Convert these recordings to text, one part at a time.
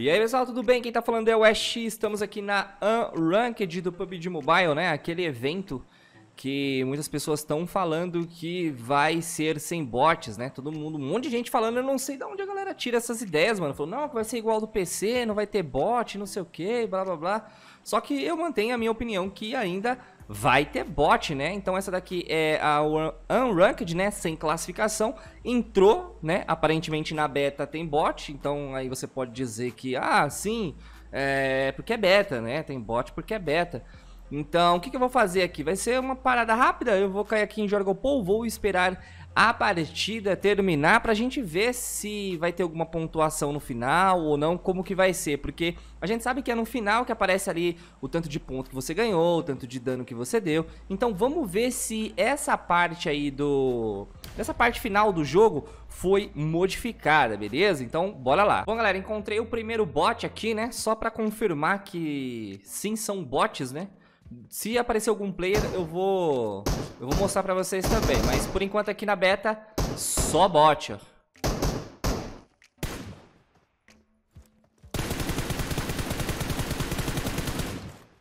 E aí pessoal, tudo bem? Quem tá falando é o Ash, estamos aqui na Unranked do PUBG Mobile, né? Aquele evento que muitas pessoas estão falando que vai ser sem bots, né? Todo mundo, um monte de gente falando, eu não sei de onde a galera tira essas ideias, mano. Falou, não, vai ser igual do PC, não vai ter bot, não sei o que, blá blá blá. Só que eu mantenho a minha opinião que ainda vai ter bot, né? Então essa daqui é a Unranked, né? Sem classificação. Entrou, né? Aparentemente na beta tem bot, então aí você pode dizer que, ah, sim, é porque é beta, né? Tem bot porque é beta. Então, o que, que, eu vou fazer aqui? Vai ser uma parada rápida, eu vou cair aqui em Jorgopol, vou esperar a partida terminar pra gente ver se vai ter alguma pontuação no final ou não, como que vai ser, porque a gente sabe que é no final que aparece ali o tanto de ponto que você ganhou, o tanto de dano que você deu. Então vamos ver se essa parte aí do... essa parte final do jogo foi modificada, beleza? Então bora lá. Bom galera, encontrei o primeiro bot aqui, né, só pra confirmar que sim, são bots, né? Se aparecer algum player, eu vou eu vou mostrar pra vocês também. Mas por enquanto aqui na beta, só bot, ó.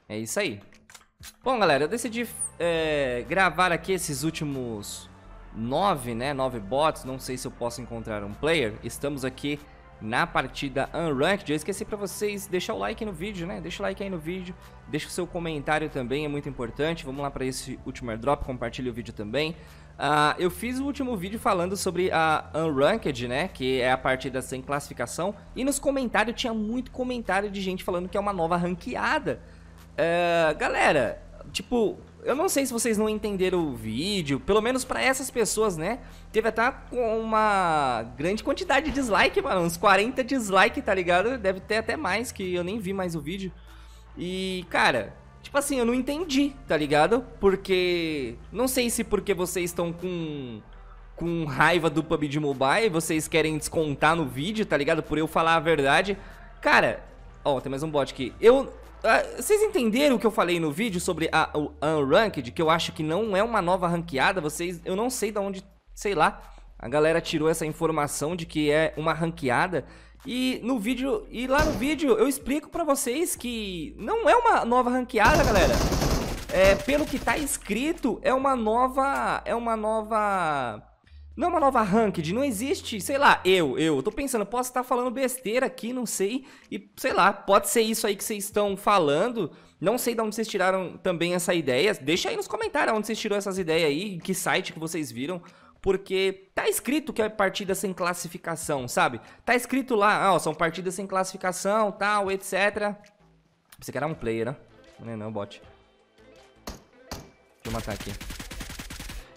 É isso aí. Bom, galera, eu decidi é, gravar aqui esses últimos nove, né? Nove bots. Não sei se eu posso encontrar um player. Estamos aqui na partida Unranked. Eu esqueci para vocês deixar o like no vídeo, né? Deixa o like aí no vídeo, deixa o seu comentário também, é muito importante. Vamos lá para esse último airdrop, compartilhe o vídeo também. Uh, eu fiz o último vídeo falando sobre a Unranked, né? Que é a partida sem classificação. E nos comentários tinha muito comentário de gente falando que é uma nova ranqueada. Uh, galera, tipo, eu não sei se vocês não entenderam o vídeo, pelo menos para essas pessoas, né? Teve até uma grande quantidade de dislike, mano, uns 40 dislike, tá ligado? Deve ter até mais, que eu nem vi mais o vídeo. E, cara, tipo assim, eu não entendi, tá ligado? Porque, não sei se porque vocês estão com com raiva do PUBG Mobile, vocês querem descontar no vídeo, tá ligado? Por eu falar a verdade. Cara, ó, tem mais um bot aqui. Eu Uh, vocês entenderam o que eu falei no vídeo sobre a, o Unranked? Que eu acho que não é uma nova ranqueada. Vocês, eu não sei de onde, sei lá, a galera tirou essa informação de que é uma ranqueada. E no vídeo, e lá no vídeo eu explico pra vocês que não é uma nova ranqueada, galera. É, pelo que tá escrito, é uma nova, é uma nova não é uma nova ranked, não existe, sei lá, eu, eu, tô pensando, posso estar falando besteira aqui, não sei, e sei lá, pode ser isso aí que vocês estão falando, não sei de onde vocês tiraram também essa ideia, deixa aí nos comentários onde vocês tirou essas ideias aí, que site que vocês viram, porque tá escrito que é partida sem classificação, sabe? Tá escrito lá, ó, são partidas sem classificação, tal, etc. Você quer um player, né? Não é não, bot. Deixa eu matar aqui.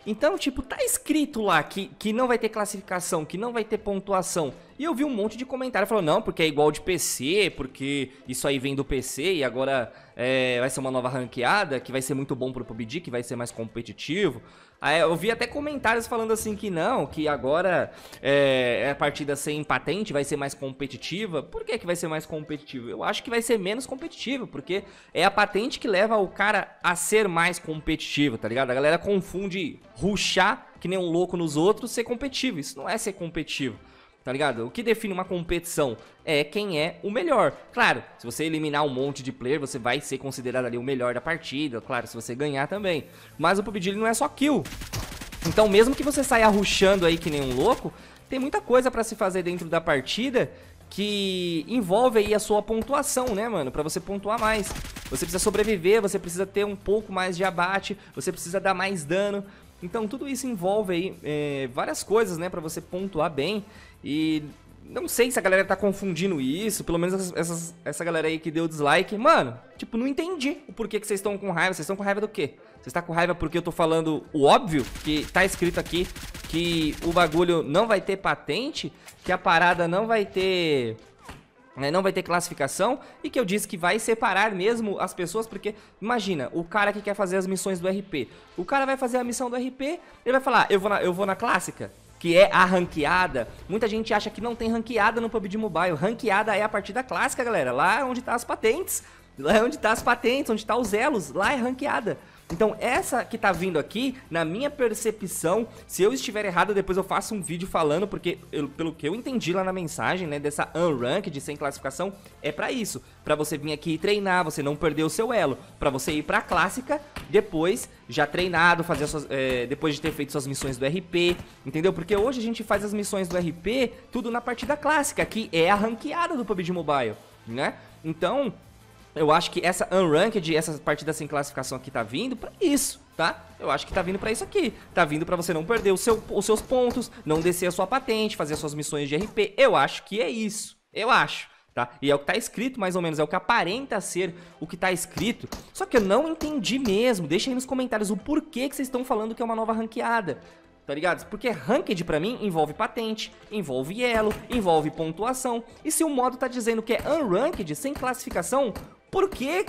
Então, tipo, tá escrito lá que, que não vai ter classificação, que não vai ter pontuação. E eu vi um monte de comentário falando, não, porque é igual de PC, porque isso aí vem do PC e agora é, vai ser uma nova ranqueada, que vai ser muito bom pro PUBG, que vai ser mais competitivo. Aí eu vi até comentários falando assim que não, que agora é, a partida sem patente vai ser mais competitiva. Por que, que vai ser mais competitiva? Eu acho que vai ser menos competitivo, porque é a patente que leva o cara a ser mais competitivo, tá ligado? A galera confunde ruxar que nem um louco nos outros ser competitivo. Isso não é ser competitivo tá ligado? O que define uma competição é quem é o melhor. Claro, se você eliminar um monte de player, você vai ser considerado ali o melhor da partida, claro, se você ganhar também. Mas o PUBG não é só kill. Então, mesmo que você saia rushando aí que nem um louco, tem muita coisa para se fazer dentro da partida que envolve aí a sua pontuação, né, mano? Pra você pontuar mais. Você precisa sobreviver, você precisa ter um pouco mais de abate, você precisa dar mais dano. Então tudo isso envolve aí é, várias coisas, né, pra você pontuar bem. E não sei se a galera tá confundindo isso, pelo menos essa, essa galera aí que deu dislike. Mano, tipo, não entendi o porquê que vocês estão com raiva. Vocês estão com raiva do quê? Vocês estão tá com raiva porque eu tô falando o óbvio, que tá escrito aqui que o bagulho não vai ter patente, que a parada não vai ter... Né, não vai ter classificação e que eu disse que vai separar mesmo as pessoas, porque imagina, o cara que quer fazer as missões do RP, o cara vai fazer a missão do RP, ele vai falar, eu vou na, eu vou na clássica, que é a ranqueada. Muita gente acha que não tem ranqueada no PUBG Mobile. Ranqueada é a partida clássica, galera. Lá é onde tá as patentes. Lá é onde tá as patentes, onde tá os elos. Lá é ranqueada. Então, essa que tá vindo aqui, na minha percepção, se eu estiver errado, depois eu faço um vídeo falando, porque eu, pelo que eu entendi lá na mensagem, né, dessa unranked sem classificação, é para isso, para você vir aqui e treinar, você não perder o seu elo, para você ir pra clássica, depois já treinado, fazer suas, é, depois de ter feito suas missões do RP, entendeu? Porque hoje a gente faz as missões do RP tudo na partida clássica, que é a ranqueada do PUBG Mobile, né? Então, eu acho que essa Unranked, essa partida sem classificação aqui tá vindo pra isso, tá? Eu acho que tá vindo pra isso aqui. Tá vindo pra você não perder seu, os seus pontos, não descer a sua patente, fazer as suas missões de RP. Eu acho que é isso. Eu acho. Tá? E é o que tá escrito, mais ou menos, é o que aparenta ser o que tá escrito. Só que eu não entendi mesmo. Deixa aí nos comentários o porquê que vocês estão falando que é uma nova ranqueada. Tá ligado? Porque ranked pra mim envolve patente, envolve elo, envolve pontuação. E se o modo tá dizendo que é unranked, sem classificação, por quê?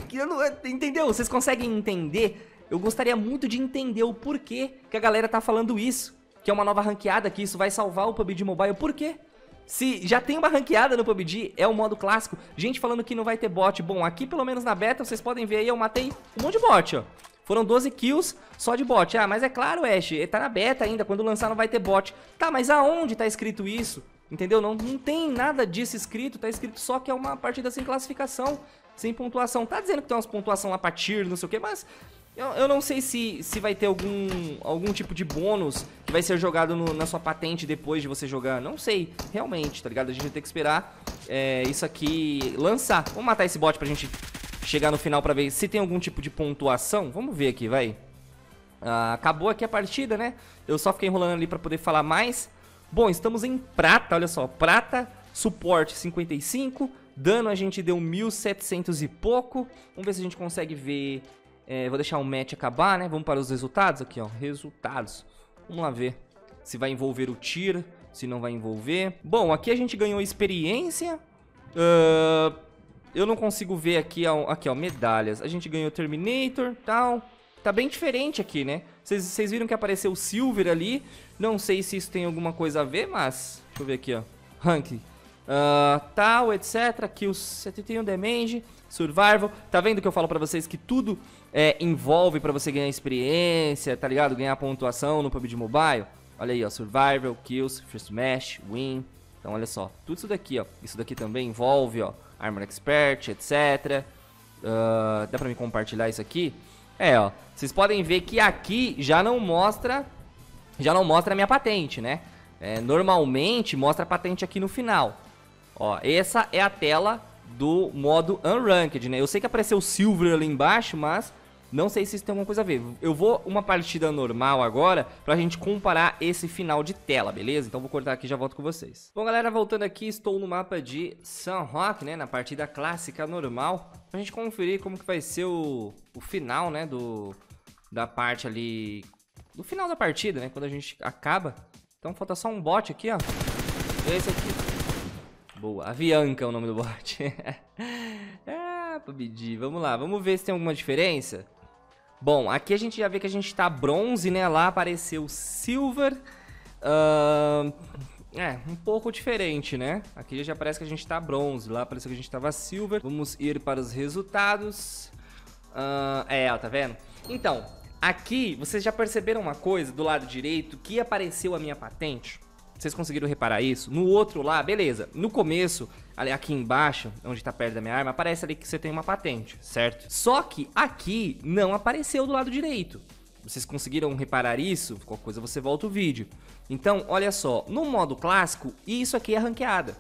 Entendeu? Vocês conseguem entender? Eu gostaria muito de entender o porquê que a galera tá falando isso. Que é uma nova ranqueada, que isso vai salvar o PUBG Mobile. Por quê? Se já tem uma ranqueada no PUBG, é o modo clássico. Gente falando que não vai ter bot. Bom, aqui pelo menos na beta, vocês podem ver aí, eu matei um monte de bot, ó. Foram 12 kills só de bot. Ah, mas é claro, Ash, tá na beta ainda, quando lançar não vai ter bot. Tá, mas aonde tá escrito isso? Entendeu? Não, não tem nada disso escrito, tá escrito só que é uma partida sem classificação sem pontuação. Tá dizendo que tem umas pontuação lá pra tier, não sei o que, mas eu, eu, não sei se, se vai ter algum, algum tipo de bônus que vai ser jogado no, na sua patente depois de você jogar. Não sei, realmente, tá ligado? A gente vai ter que esperar é, isso aqui lançar. Vamos matar esse bot pra gente chegar no final pra ver se tem algum tipo de pontuação. Vamos ver aqui, vai. Ah, acabou aqui a partida, né? Eu só fiquei enrolando ali pra poder falar mais. Bom, estamos em prata, olha só. Prata, suporte 55, Dano a gente deu 1700 e pouco. Vamos ver se a gente consegue ver. É, vou deixar o match acabar, né? Vamos para os resultados aqui, ó. Resultados. Vamos lá ver se vai envolver o tir, se não vai envolver. Bom, aqui a gente ganhou experiência. Uh, eu não consigo ver aqui, ó, aqui, ó, medalhas. A gente ganhou Terminator, tal. Tá bem diferente aqui, né? Vocês viram que apareceu o Silver ali. Não sei se isso tem alguma coisa a ver, mas... Deixa eu ver aqui, ó. Ranking uh, tal, etc. Kills 71 damage, survival. Tá vendo que eu falo pra vocês que tudo é, envolve pra você ganhar experiência, tá ligado? Ganhar pontuação no PUBG Mobile. Olha aí, ó, survival, kills, first match, win. Então olha só, tudo isso daqui, ó. Isso daqui também envolve, ó, Armor Expert, etc. Uh, ah, dá pra me compartilhar isso aqui? É, ó. Vocês podem ver que aqui já não mostra, já não mostra a minha patente, né? É, normalmente mostra a patente aqui no final. Ó, essa é a tela do modo Unranked, né? Eu sei que apareceu Silver ali embaixo, mas não sei se isso tem alguma coisa a ver. Eu vou uma partida normal agora pra gente comparar esse final de tela, beleza? Então vou cortar aqui e já volto com vocês. Bom, galera, voltando aqui, estou no mapa de Sunrock, né? Na partida clássica normal. Pra gente conferir como que vai ser o, o final, né? Do, da parte ali... Do final da partida, né? Quando a gente acaba. Então falta só um bot aqui, ó. Esse aqui. Boa. Avianca é o nome do bot. ah, PUBG. Vamos lá. Vamos ver se tem alguma diferença. Bom, aqui a gente já vê que a gente tá bronze, né? Lá apareceu silver. Uh, é, um pouco diferente, né? Aqui já parece que a gente tá bronze. Lá apareceu que a gente tava silver. Vamos ir para os resultados. Uh, é, ó, tá vendo? Então, aqui vocês já perceberam uma coisa do lado direito que apareceu a minha patente? Vocês conseguiram reparar isso? No outro lá, beleza. No começo, ali aqui embaixo, onde tá perto da minha arma, aparece ali que você tem uma patente, certo? Só que aqui não apareceu do lado direito. Vocês conseguiram reparar isso? Qualquer coisa você volta o vídeo. Então, olha só, no modo clássico, isso aqui é ranqueada.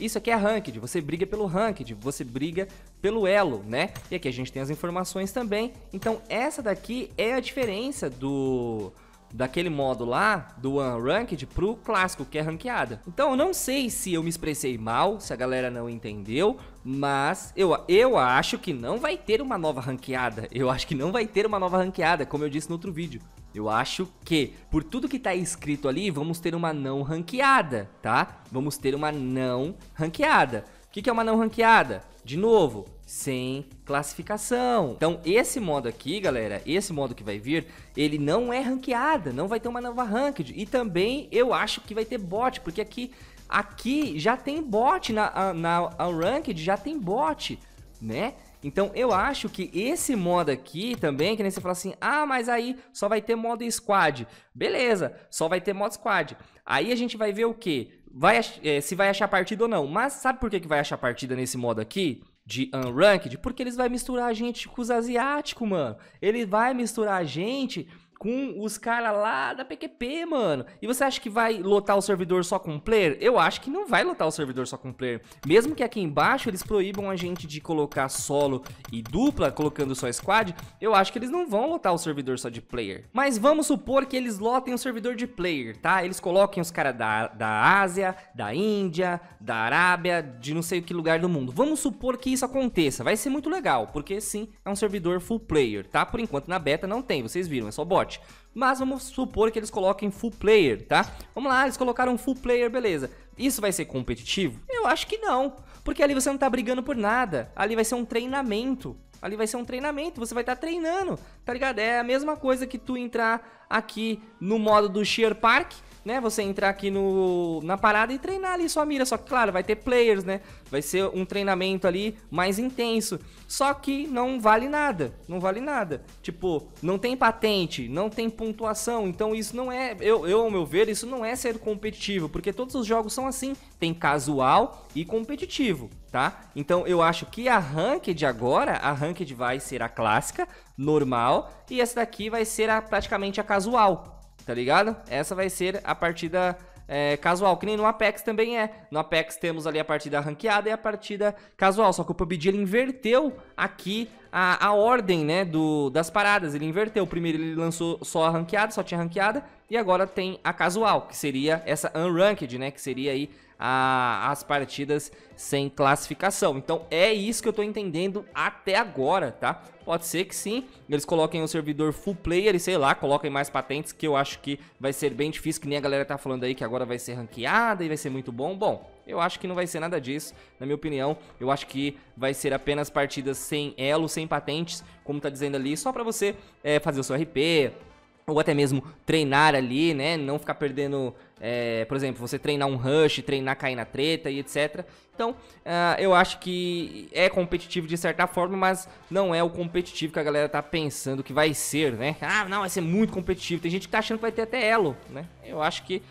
Isso aqui é ranked, você briga pelo ranked, você briga pelo elo, né? E aqui a gente tem as informações também. Então, essa daqui é a diferença do daquele modo lá, do Unranked, pro clássico, que é ranqueada. Então eu não sei se eu me expressei mal, se a galera não entendeu, mas eu, eu acho que não vai ter uma nova ranqueada. Eu acho que não vai ter uma nova ranqueada, como eu disse no outro vídeo. Eu acho que, por tudo que tá escrito ali, vamos ter uma não ranqueada, tá? Vamos ter uma não ranqueada. Que, que é uma não ranqueada? De novo, sem classificação. Então, esse modo aqui, galera, esse modo que vai vir, ele não é ranqueada, não vai ter uma nova ranked. E também eu acho que vai ter bot, porque aqui, aqui já tem bot na, na Unranked, já tem bot, né? Então eu acho que esse modo aqui também, que nem você fala assim, ah, mas aí só vai ter modo squad. Beleza, só vai ter modo squad. Aí a gente vai ver o que? Vai, é, se vai achar partida ou não. Mas sabe por que, que vai achar partida nesse modo aqui? De Unranked? Porque eles vai misturar a gente com os asiáticos, mano. Ele vai misturar a gente com os caras lá da PQP, mano. E você acha que vai lotar o servidor só com player? Eu acho que não vai lotar o servidor só com player. Mesmo que aqui embaixo eles proíbam a gente de colocar solo e dupla, colocando só squad, eu acho que eles não vão lotar o servidor só de player. Mas vamos supor que eles lotem o servidor de player, tá? Eles coloquem os caras da, da Ásia, da Índia, da Arábia, de não sei que lugar do mundo. Vamos supor que isso aconteça. Vai ser muito legal, porque sim, é um servidor full player, tá? Por enquanto na beta não tem, vocês viram, é só bot. Mas vamos supor que eles coloquem full player, tá? Vamos lá, eles colocaram full player, beleza. Isso vai ser competitivo? Eu acho que não. Porque ali você não tá brigando por nada. Ali vai ser um treinamento. Ali vai ser um treinamento, você vai estar tá treinando, tá ligado? É a mesma coisa que tu entrar aqui no modo do Sheer Park né, você entrar aqui no, na parada e treinar ali sua mira. Só que, claro, vai ter players, né? Vai ser um treinamento ali mais intenso. Só que não vale nada. Não vale nada. Tipo, não tem patente, não tem pontuação. Então isso não é, eu, eu ao meu ver, isso não é ser competitivo. Porque todos os jogos são assim. Tem casual e competitivo, tá? Então eu acho que a Ranked agora, a Ranked vai ser a clássica, normal. E essa daqui vai ser a, praticamente a casual tá ligado? Essa vai ser a partida é, casual, que nem no Apex também é. No Apex temos ali a partida ranqueada e a partida casual, só que o PUBG ele inverteu aqui a, a ordem, né, do, das paradas, ele inverteu. Primeiro ele lançou só a ranqueada, só tinha ranqueada, e agora tem a casual, que seria essa unranked, né, que seria aí a, as partidas sem classificação. Então é isso que eu tô entendendo até agora, tá? Pode ser que sim, eles coloquem o servidor full player e sei lá, coloquem mais patentes que eu acho que vai ser bem difícil, que nem a galera tá falando aí que agora vai ser ranqueada e vai ser muito bom. Bom, eu acho que não vai ser nada disso, na minha opinião. Eu acho que vai ser apenas partidas sem elo, sem patentes, como tá dizendo ali, só pra você é, fazer o seu RP, ou até mesmo treinar ali, né? Não ficar perdendo, é, por exemplo, você treinar um rush, treinar cair na treta e etc. Então, uh, eu acho que é competitivo de certa forma, mas não é o competitivo que a galera tá pensando que vai ser, né? Ah, não, vai ser muito competitivo. Tem gente que tá achando que vai ter até elo, né? Eu acho que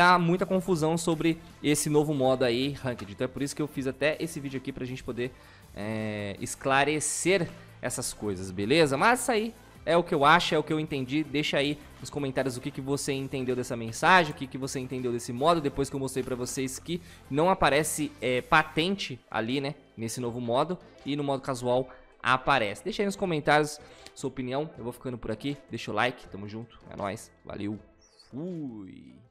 tá muita confusão sobre esse novo modo aí, Ranked. Então é por isso que eu fiz até esse vídeo aqui pra gente poder é, esclarecer essas coisas, beleza? Mas isso aí é o que eu acho, é o que eu entendi. Deixa aí nos comentários o que, que você entendeu dessa mensagem, o que, que você entendeu desse modo, depois que eu mostrei pra vocês que não aparece é, patente ali, né, nesse novo modo, e no modo casual aparece. Deixa aí nos comentários sua opinião, eu vou ficando por aqui, deixa o like, tamo junto, é nóis, valeu, fui!